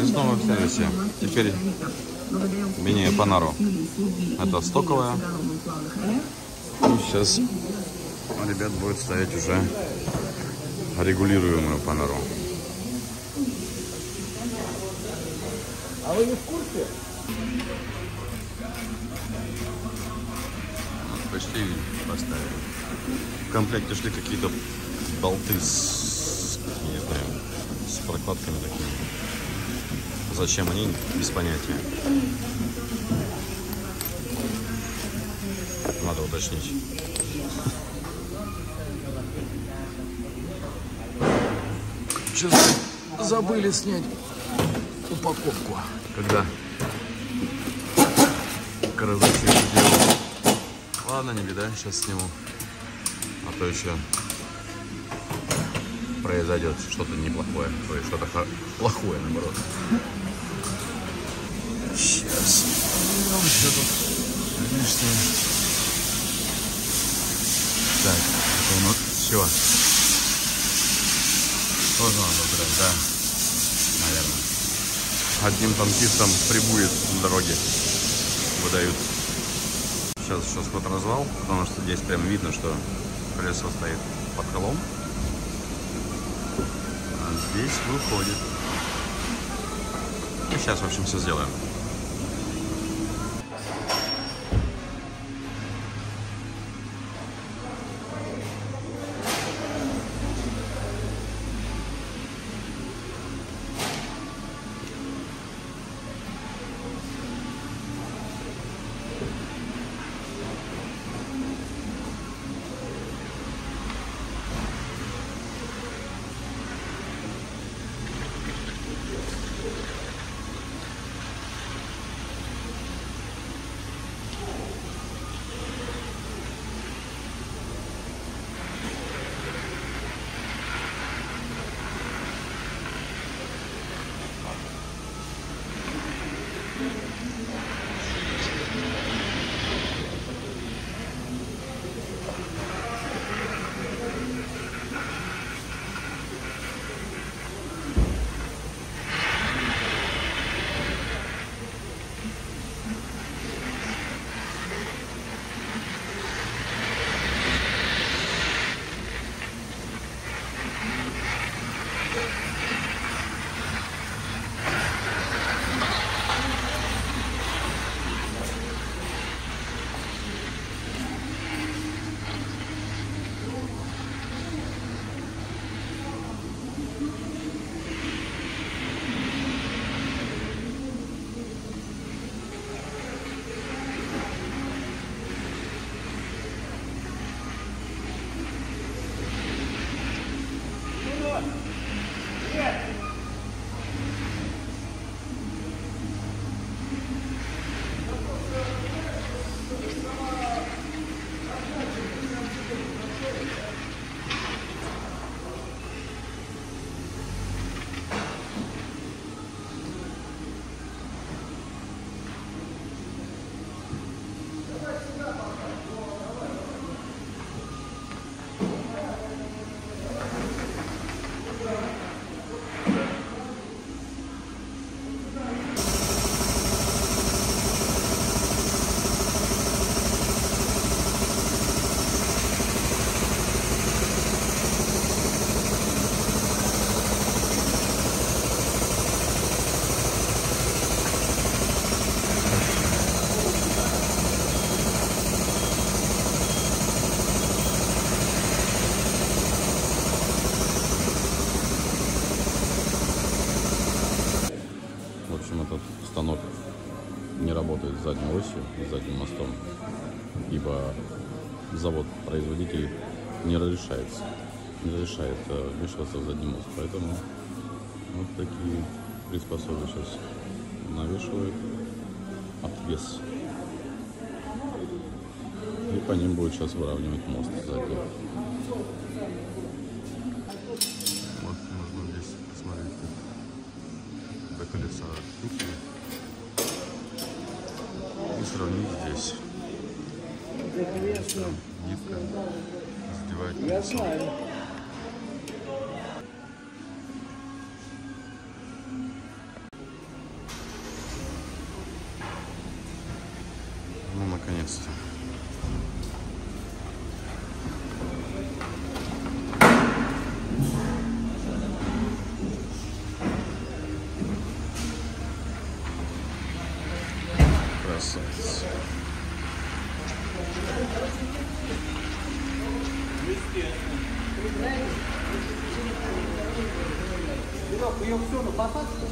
И снова в сервисе. Теперь менее Панару. Это стоковая. И сейчас ребят будет ставить уже регулируемую Панару. А вы не в курсе? Почти поставили. В комплекте шли какие-то болты с, не знаю, с прокладками такими. Зачем они, без понятия. Надо уточнить. Что-то забыли снять упаковку. Когда? Каразачи делал. Ладно, не беда, сейчас сниму. А то еще произойдет что-то неплохое. То есть что-то хо- плохое, наоборот. Сейчас. Ну, что тут. Так, нас все. Тоже надо убирать, да? Наверное одним танкистом прибудет на дороге. Выдают. Сейчас еще скот развал, потому что здесь прям видно, что колесо стоит под колом. Здесь выходит. И сейчас, в общем, все сделаем. Общем, этот станок не работает с задней осью с задним мостом, ибо завод-производитель не разрешается, не разрешает э, вмешиваться в задний мост. Поэтому вот такие приспособы сейчас навешивают отвес. И по ним будет сейчас выравнивать мост сзади. Вот можно здесь посмотреть, колеса кухни и сравнить здесь. Конечно, нитка сдевает колесо. Ну, наконец-то. Серег, ее все на посадку?